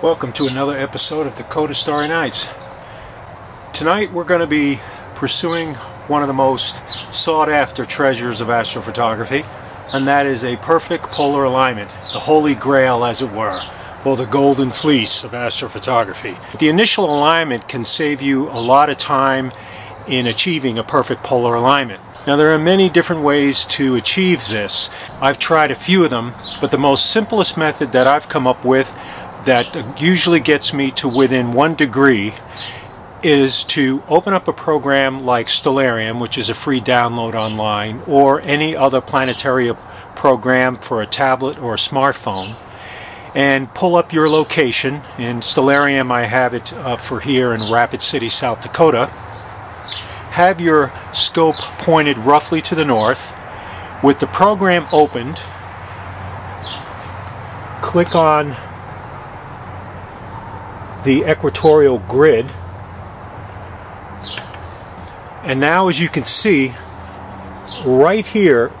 Welcome to another episode of Dakota Starry Nights. Tonight we're going to be pursuing one of the most sought after treasures of astrophotography, and that is a perfect polar alignment, the holy grail as it were, or the golden fleece of astrophotography. The initial alignment can save you a lot of time in achieving a perfect polar alignment. Now there are many different ways to achieve this. I've tried a few of them, but the most simplest method that I've come up with that usually gets me to within one degree is to open up a program like Stellarium, which is a free download online, or any other planetary program for a tablet or a smartphone, and pull up your location. In Stellarium, I have it uh, for here in Rapid City, South Dakota. Have your scope pointed roughly to the north. With the program opened, click on the equatorial grid. And now as you can see, right here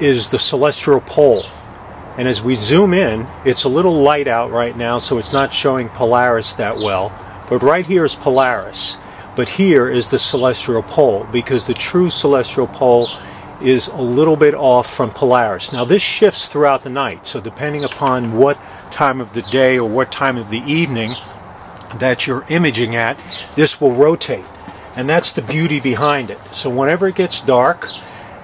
is the celestial pole. And as we zoom in, it's a little light out right now, so it's not showing Polaris that well. But right here is Polaris. But here is the celestial pole, because the true celestial pole is a little bit off from Polaris. Now this shifts throughout the night, so depending upon what time of the day or what time of the evening that you're imaging at, this will rotate. And that's the beauty behind it. So whenever it gets dark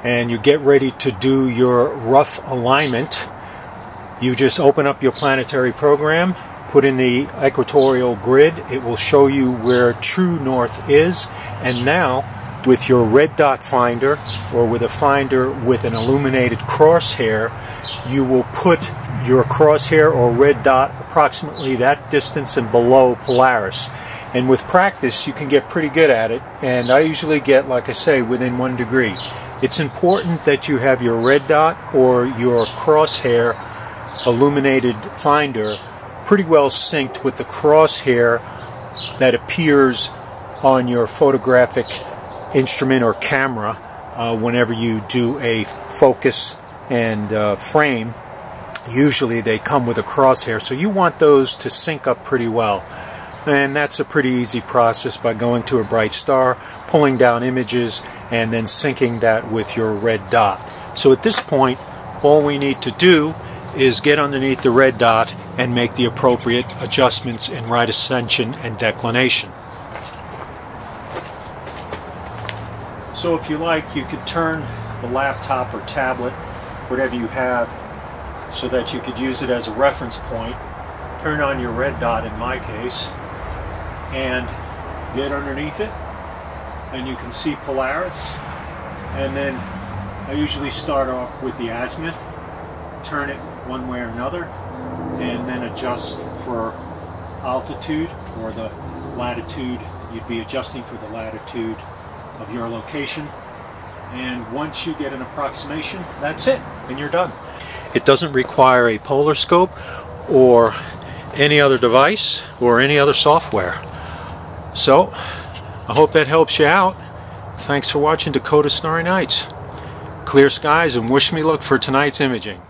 and you get ready to do your rough alignment, you just open up your planetary program, put in the equatorial grid, it will show you where true north is, and now with your red dot finder or with a finder with an illuminated crosshair, you will put your crosshair or red dot approximately that distance and below Polaris. And with practice, you can get pretty good at it. And I usually get, like I say, within one degree. It's important that you have your red dot or your crosshair illuminated finder pretty well synced with the crosshair that appears on your photographic instrument or camera uh, whenever you do a focus and uh, frame usually they come with a crosshair so you want those to sync up pretty well. And that's a pretty easy process by going to a bright star pulling down images and then syncing that with your red dot. So at this point all we need to do is get underneath the red dot and make the appropriate adjustments in right ascension and declination. So if you like you could turn the laptop or tablet whatever you have so that you could use it as a reference point. Turn on your red dot in my case and get underneath it and you can see Polaris and then I usually start off with the azimuth, turn it one way or another and then adjust for altitude or the latitude. You'd be adjusting for the latitude of your location and once you get an approximation, that's it and you're done. It doesn't require a polar scope or any other device or any other software. So, I hope that helps you out. Thanks for watching Dakota Starry Nights. Clear skies and wish me luck for tonight's imaging.